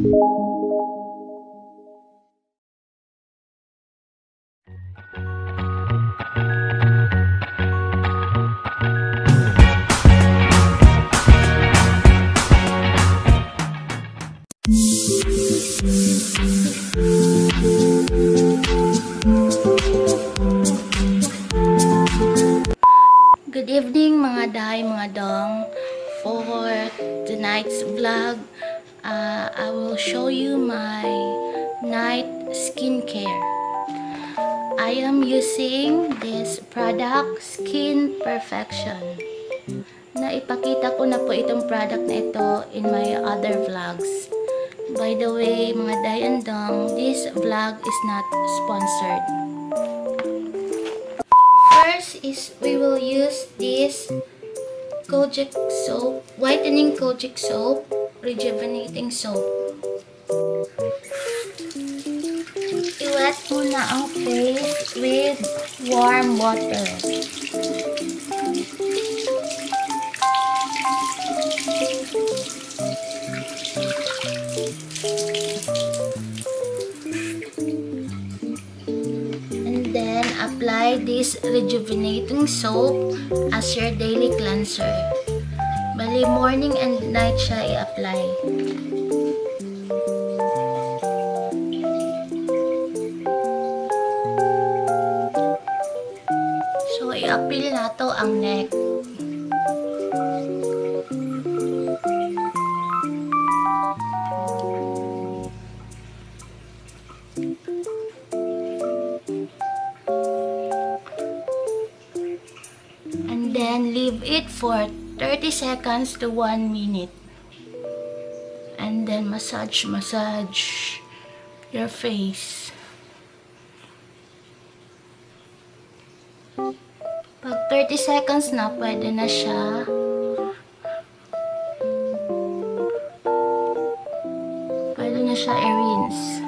Good evening mga day, mga dong. For tonight's vlog, show you my night skincare. I am using this product, Skin Perfection. Naipakita ko na po itong product na ito in my other vlogs. By the way, mga day dong, this vlog is not sponsored. First is we will use this Kojic soap, whitening Kojic soap, rejuvenating soap. Iwet muna ang face with warm water. And then apply this rejuvenating soap as your daily cleanser. Bali, morning and night siya i-apply. I-appeal na to ang neck. And then leave it for 30 seconds to 1 minute. And then massage, massage your face. 30 seconds na, pwede na siya. Pwede na siya i-rinse.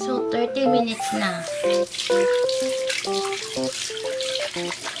So, 30 minutes na. So,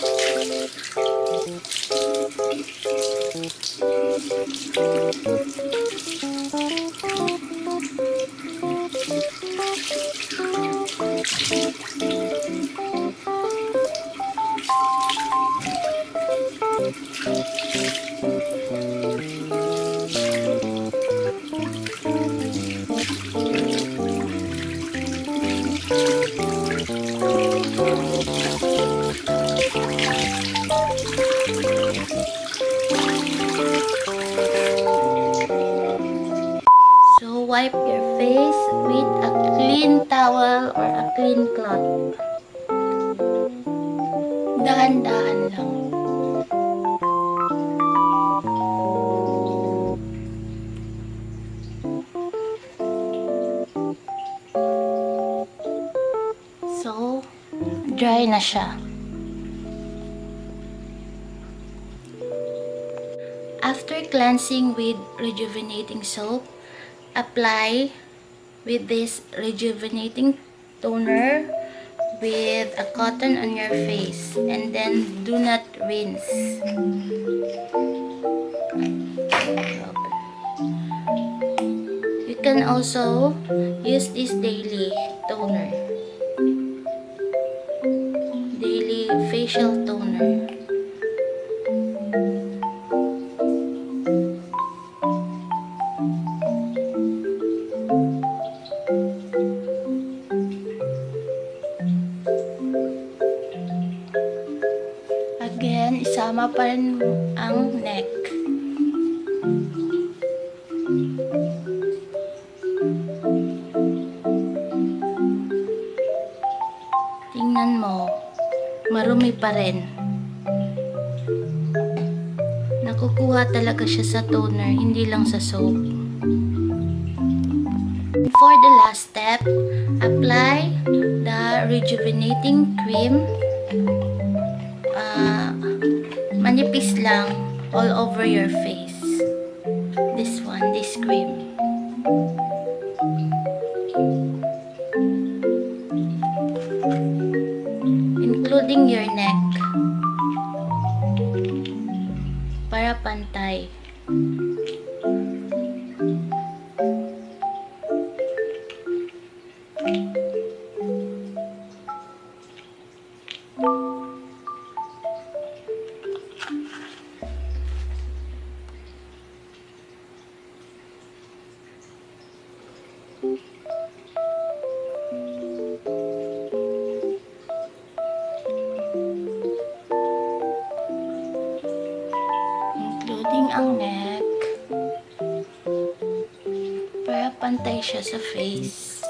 wipe your face with a clean towel or a clean cloth. Dahan-dahan lang. So, dry na siya. After cleansing with rejuvenating soap, apply with this rejuvenating toner with a cotton on your face and then do not rinse. You can also use this daily toner. Daily facial toner. Again, isama pa rin ang neck. Tingnan mo, marumi pa rin. Nakukuha talaga siya sa toner, hindi lang sa soap. For the last step, apply the rejuvenating cream lang all over your face. This one, this cream. including your neck para pantay. Including ang neck para pantay siya sa face.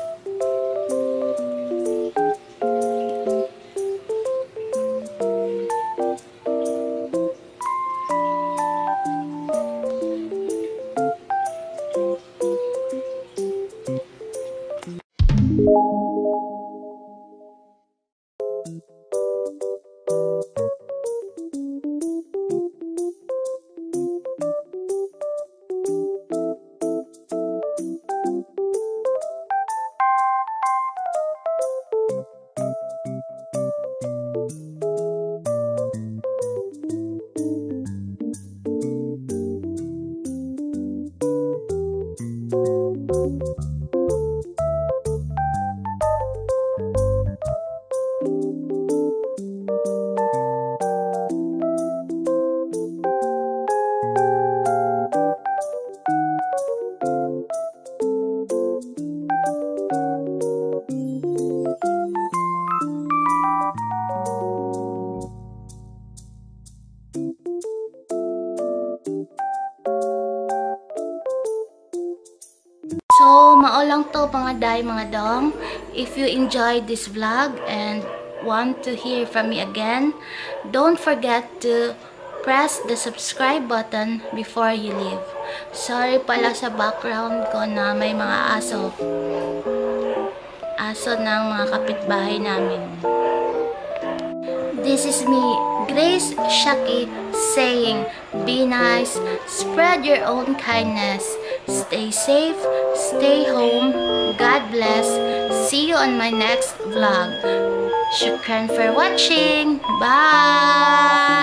Lang to mga day, mga dong. If you enjoyed this vlog and want to hear from me again, don't forget to press the subscribe button before you leave. Sorry pala sa background ko na may mga aso. Aso ng mga kapitbahay namin. This is me, Grace Shaki, saying, Be nice, spread your own kindness, stay safe, stay home, God bless, see you on my next vlog. Shukran for watching, bye!